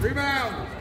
Rebound.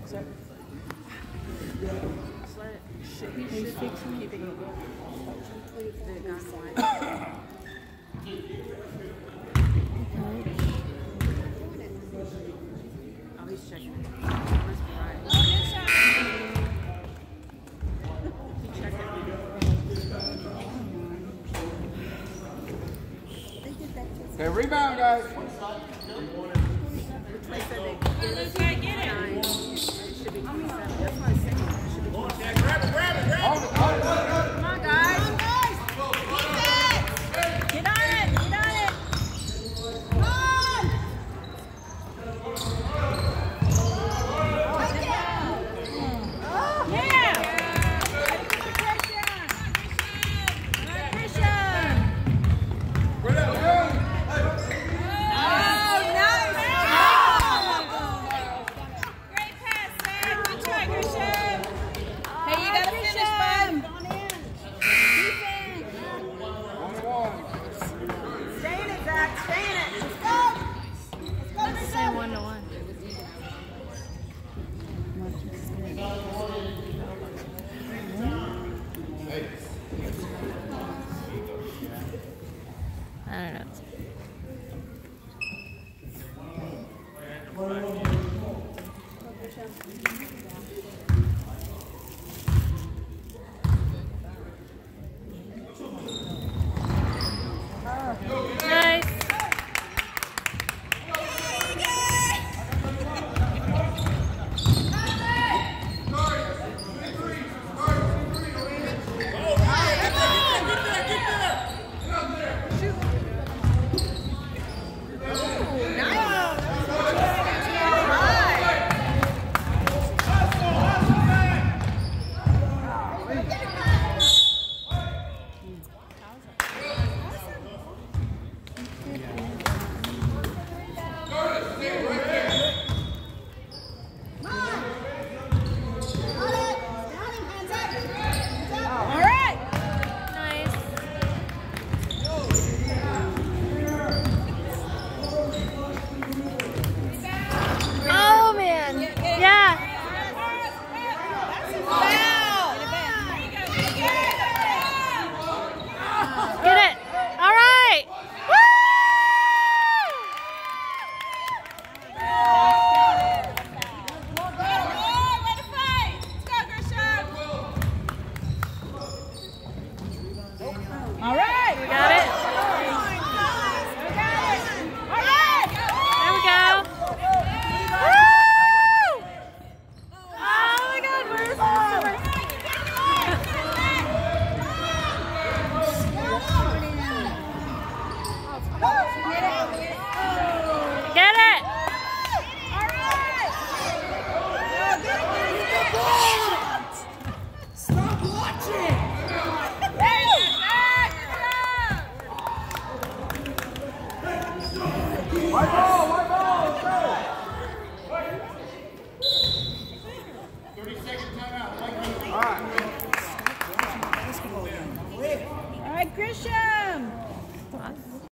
fixer. Slant. Should, he should be keeping the gun Okay, rebound, guys.